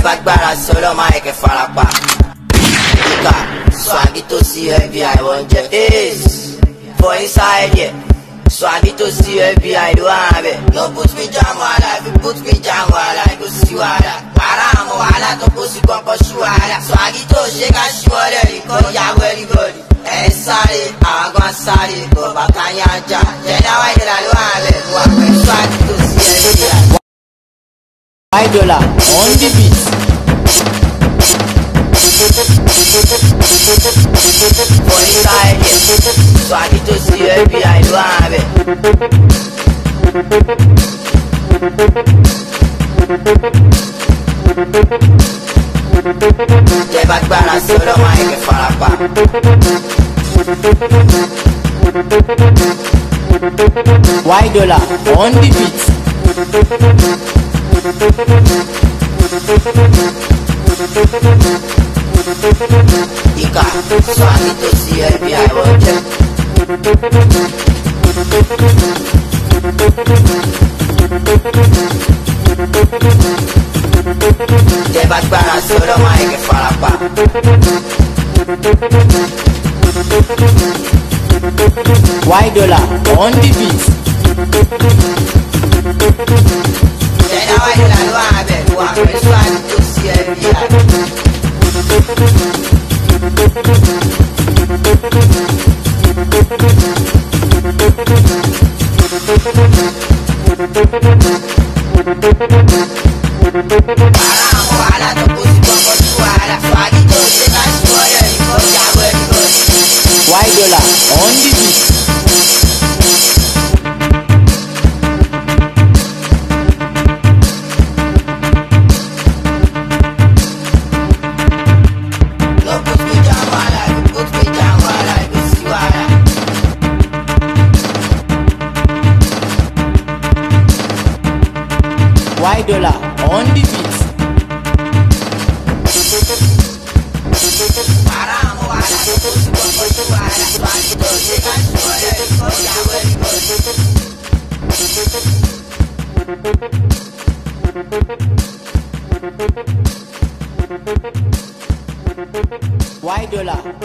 bẹ́ẹ̀ bá gbára sí ọlọ́mọ ayẹ̀kẹ́ farapa. Kíkà swagi tó sí FBI wọ́n jẹ. Ace for inside here. Swagi tó sí FBI ló wà No put me jam wàhálà, if you put me jam wàhálà, kò sí wàhálà. Wàhálà àmọ́ wàhálà tó kó sí kọ̀ọ̀kan sí wàhálà. Swagi tó ṣe ká ṣí wọlé ìkọ́ ìyàwó everybody. Ẹ ń sáré, àwọn kan sáré, bọ̀bá kan yá ajá five dollar on the beat. for inside here so i need to see fbi do am abẹ. tẹ bá gbára sí ọlọ́wọ́ àìkè farapa. White dollar on the beat. Dica, suami tu siervi a voce Tẹ bá gbára sọ́dọ̀ máa yẹ kí dollar on the beat? Why dollar on the beat? Why Dollar on the beat. Why Dollar